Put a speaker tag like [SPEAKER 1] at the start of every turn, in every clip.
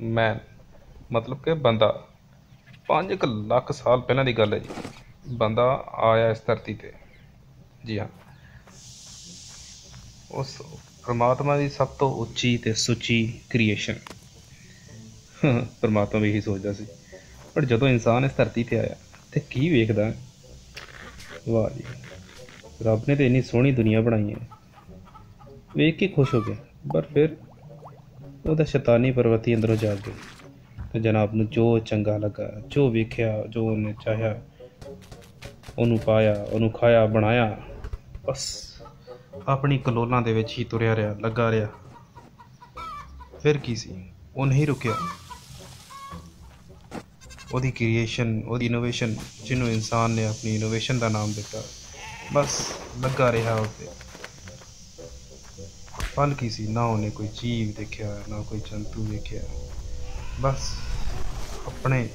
[SPEAKER 1] ਮੈਨ ਮਤਲਬ ਕਿ ਬੰਦਾ 5 ਲੱਖ ਸਾਲ ਪਹਿਲਾਂ ਦੀ ਗੱਲ ਹੈ ਜੀ। ਬੰਦਾ ਆਇਆ ਇਸ ਧਰਤੀ ਤੇ। ਜੀ ਹਾਂ। ਉਸ ਪ੍ਰਮਾਤਮਾ ਦੀ ਸਭ ਤੋਂ ਉੱਚੀ ਤੇ ਸੁੱਚੀ ਕ੍ਰੀਏਸ਼ਨ ਪਰਮਾਤਮਾ ਵੀ ਇਹੀ ਸੋਚਦਾ ਸੀ। ਪਰ ਜਦੋਂ ਇਨਸਾਨ ਇਸ ਧਰਤੀ ਤੇ ਆਇਆ ਤੇ ਕੀ ਵੇਖਦਾ ਵਾਹ ਜੀ। ਰੱਬ ਨੇ ਤੇ ਇੰਨੀ ਸੋਹਣੀ ਦੁਨੀਆ ਬਣਾਈ ਹੈ। ਵੇਖ ਕੇ ਖੁਸ਼ ਹੋ ਗਿਆ। ਪਰ ਫਿਰ ਉਹਦਾ ਸ਼ੈਤਾਨੀ ਪ੍ਰਵਰਤੀ ਅੰਦਰੋਂ ਜਾਗ ਗਈ ਤੇ ਜਨਾਬ ਨੂੰ ਜੋ ਚੰਗਾ ਲੱਗਾ, ਜੋ ਵੇਖਿਆ, ਜੋ ਉਹਨੇ ਚਾਹਿਆ, ਉਹਨੂੰ ਪਾਇਆ, ਉਹਨੂੰ ਖਾਇਆ, ਬਣਾਇਆ, ਬਸ ਆਪਣੀ ਕਲੋਲਾਂ ਦੇ ਵਿੱਚ ਹੀ ਤੁਰਿਆ ਰਿਹਾ, ਲੱਗਾ ਰਿਹਾ। ਫਿਰ ਕੀ ਸੀ? ਉਹ ਨਹੀਂ ਰੁਕਿਆ। ਉਹਦੀ ਕ੍ਰੀਏਸ਼ਨ ਉਹਦੀ ਇਨੋਵੇਸ਼ਨ ਜਿਹਨੂੰ ਇਨਸਾਨ ਨੇ ਆਪਣੀ ਇਨੋਵੇਸ਼ਨ ਦਾ ਨਾਮ ਦਿੱਤਾ, ਬਸ ਲੱਗਾ ਰਿਹਾ ਉੱਤੇ ਫਲ ਕੀ ਸੀ? ਨਾ ਉਹਨੇ ਕੋਈ ਜੀਵ ਦੇਖਿਆ, ਨਾ ਕੋਈ ਜੰਤੂ ਦੇਖਿਆ ਬਸ ਆਪਣੇ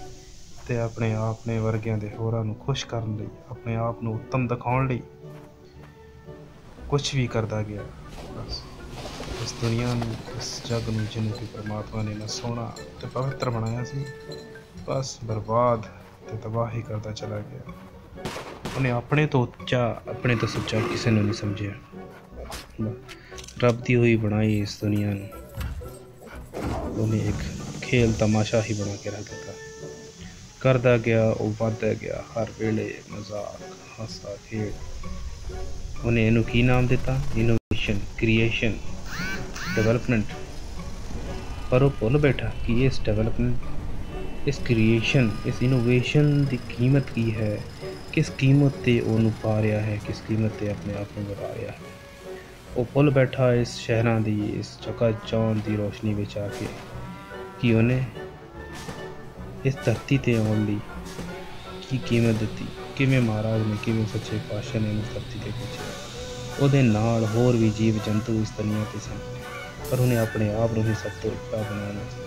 [SPEAKER 1] ਤੇ ਆਪਣੇ ਆਪਣੇ ਵਰਗਿਆਂ ਦੇ ਹੋਰਾਂ ਨੂੰ ਖੁਸ਼ ਕਰਨ ਲਈ, ਆਪਣੇ ਆਪ ਨੂੰ ਉੱਤਮ ਦਿਖਾਉਣ ਲਈ ਕੁਝ ਵੀ ਕਰਦਾ ਗਿਆ। ਬਸ ਇਸ ਦੁਨੀਆ ਨੂੰ, ਇਸ ਜਗ ਨੂੰ ਜਿਹਨੂੰ ਕਿ ਪ੍ਰਮਾਤਮਾ ਨੇ ਨਾ ਸੋਹਣਾ ਤੇ ਪਵਿੱਤਰ ਬਣਾਇਆ ਸੀ, ਬਸ ਬਰਬਾਦ ਤੇ ਤਬਾਹੀ ਕਰਦਾ ਚਲਾ ਗਿਆ। ਉਹਨੇ ਆਪਣੇ ਤੋਂ ਉੱਚਾ, ਆਪਣੇ ਤੋਂ ਸੱਚਾ ਕਿਸੇ ਨੂੰ ਨਹੀਂ ਸਮਝਿਆ। ਰੱਬ ਦੀ ਹੋਈ ਬਣਾਈ ਇਸ ਦੁਨੀਆ ਨੂੰ। ਉਹਨੇ ਇੱਕ ਖੇਲ ਤਮਾਸ਼ਾ ਹੀ ਬਣਾ ਕੇ ਰੱਖ ਦਿੱਤਾ। ਕਰਦਾ ਗਿਆ, ਉਹ ਵੱਧਦਾ ਗਿਆ, ਹਰ ਵੇਲੇ ਮਜ਼ਾਕ, ਹਾਸਾ, ਖੇਡ। ਉਹਨੇ ਇਹਨੂੰ ਕੀ ਨਾਮ ਦਿੱਤਾ? ਇਨੋਵੇਸ਼ਨ ਕ੍ਰੀਏਸ਼ਨ ਡਿਵੈਲਪਮੈਂਟ ਪਰ ਉਹ ਭੁੱਲ ਬੈਠਾ ਕਿ ਇਸ ਡਿਵੈਲਪਮੈਂਟ ਇਸ ਕ੍ਰੀਏਸ਼ਨ ਇਸ ਇਨੋਵੇਸ਼ਨ ਦੀ ਕੀਮਤ ਕੀ ਹੈ? ਕਿਸ ਕੀਮਤ ਤੇ ਉਹਨੂੰ ਪਾ ਰਿਹਾ ਹੈ? ਕਿਸ ਕੀਮਤ ਤੇ ਆਪਣੇ ਆਪ ਨੂੰ ਵਧਾ ਰਿਹਾ ਹੈ? ਉਹ ਭੁੱਲ ਬੈਠਾ ਇਸ ਸ਼ਹਿਰਾਂ ਦੀ, ਇਸ ਚਕਾ ਚੌਂਦ ਦੀ ਰੋਸ਼ਨੀ ਵਿੱਚ ਆ ਕੇ। ਕਿ ਉਹਨੇ ਇਸ ਧਰਤੀ ਤੇ ਆਉਣ ਲਈ ਕੀ ਕੀਮਤ ਦਿੱਤੀ? ਕਿਵੇਂ ਮਹਾਰਾਜ ਨੇ, ਕਿਵੇਂ ਸੱਚੇ ਪਾਤਸ਼ਾਹ ਨੇ ਇਹਨੂੰ ਧਰਤੀ ਤੇ ਭੇਜਿਆ ਉਹਦੇ ਨਾਲ ਹੋਰ ਵੀ ਜੀਵ ਜੰਤੂ ਇਸ ਦੁਨੀਆ ਤੇ ਸਨ, ਪਰ ਉਹਨੇ ਆਪਣੇ ਆਪ ਨੂੰ ਹੀ ਸਭ ਤੋਂ ਉੱਚਾ ਬਣਾਉਣਾ ਸੀ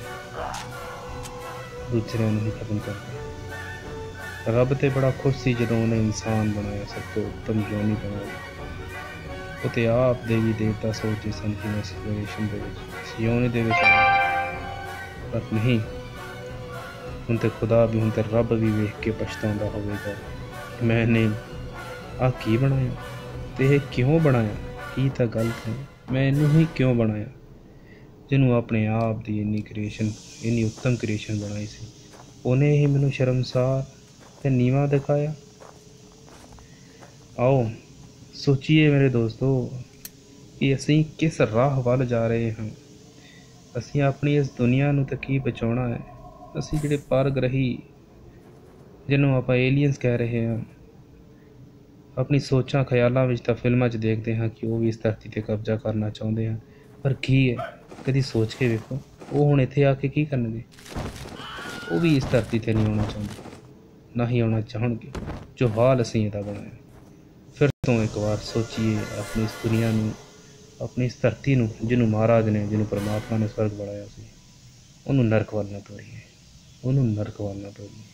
[SPEAKER 1] ਦੂਜਿਆਂ ਨੂੰ ਹੀ ਖਤਮ ਕਰ ਦਿੱਤਾ। ਰੱਬ ਤੇ ਬੜਾ ਖੁਸ਼ ਸੀ ਜਦੋਂ ਉਹਨੇ ਇਨਸਾਨ ਬਣਾਇਆ, ਸਭ ਤੋਂ ਉੱਤਮ ਜੋਨੀ ਬਣਾਇਆ। ਅਤੇ ਤੇ ਆਪ ਦੇਵੀ ਦੇਵਤਾ ਸੋਚਦੇ ਸਨ ਕਿ ਇਸ ਕ੍ਰੀਏਸ਼ਨ ਦੇ ਵਿੱਚ ਇਸ ਦੇ ਵਿੱਚ ਪਰ ਨਹੀਂ, ਹੁਣ ਤੇ ਖੁਦਾ ਵੀ ਹੁਣ ਤੇ ਰੱਬ ਵੀ ਵੇਖ ਕੇ ਪਛਤਾਉਂਦਾ ਹੋਵੇਗਾ ਮੈਨੇ ਆ ਕੀ ਬਣਾਇਆ ਤੇ ਇਹ ਕਿਉਂ ਬਣਾਇਆ, ਕੀ ਤਾਂ ਗਲਤ ਹੈ ਮੈਂ ਇਹਨੂੰ ਹੀ ਕਿਉਂ ਬਣਾਇਆ? ਜਿਹਨੂੰ ਆਪਣੇ ਆਪ ਦੀ ਇੰਨੀ ਕ੍ਰੀਏਸ਼ਨ ਇੰਨੀ ਉੱਤਮ ਕ੍ਰੀਏਸ਼ਨ ਬਣਾਈ ਸੀ, ਉਹਨੇ ਹੀ ਮੈਨੂੰ ਸ਼ਰਮਸਾਰ ਤੇ ਨੀਵਾ ਦਿਖਾਇਆ। ਆਓ ਸੋਚੀਏ ਮੇਰੇ ਦੋਸਤੋ ਕਿ ਅਸੀਂ ਕਿਸ ਰਾਹ ਵੱਲ ਜਾ ਰਹੇ ਹਾਂ। ਅਸੀਂ ਆਪਣੀ ਇਸ ਦੁਨੀਆ ਨੂੰ ਤਾਂ ਕੀ ਬਚਾਉਣਾ ਹੈ? ਅਸੀਂ ਜਿਹੜੇ ਪਾਰਗ੍ਰਹੀ ਜਿਹਨੂੰ ਆਪਾਂ ਏਲੀਅਨਸ ਕਹਿ ਰਹੇ ਹਾਂ, ਆਪਣੀ ਸੋਚਾਂ, ਖਿਆਲਾਂ ਵਿੱਚ ਤਾਂ ਫਿਲਮਾਂ 'ਚ ਦੇਖਦੇ ਹਾਂ ਕਿ ਉਹ ਵੀ ਇਸ ਧਰਤੀ ਤੇ ਕਬਜ਼ਾ ਕਰਨਾ ਚਾਹੁੰਦੇ ਹਨ। ਪਰ ਕੀ ਹੈ? ਕਦੀ ਸੋਚ ਕੇ ਵੇਖੋ। ਉਹ ਹੁਣ ਇੱਥੇ ਆ ਕੇ ਕੀ ਕਰਨਗੇ? ਉਹ ਵੀ ਇਸ ਧਰਤੀ ਤੇ ਨਹੀਂ ਆਉਣਾ ਚਾਹੁੰਦੇ। ਨਾ ਹੀ ਆਉਣਾ ਚਾਹਣਗੇ। ਜੋ ਹਾਲ ਅਸੀਂ ਇਹਦਾ ਬਣਾਇਆ। ਤੋਂ ਇੱਕ ਵਾਰ ਸੋਚੀਏ ਆਪਣੀ ਇਸ ਦੁਨੀਆ ਨੂੰ, ਆਪਣੀ ਇਸ ਧਰਤੀ ਨੂੰ, ਜਿਹਨੂੰ ਮਹਾਰਾਜ ਨੇ, ਜਿਹਨੂੰ ਪਰਮਾਤਮਾ ਨੇ ਸਵਰਗ ਬਣਾਇਆ ਸੀ, ਉਹਨੂੰ ਨਰਕ ਵੱਲ ਨਾ ਤੋਰੀਏ, ਉਹਨੂੰ ਨਰਕ ਵੱਲ ਨਾ ਤੋਰੀਏ।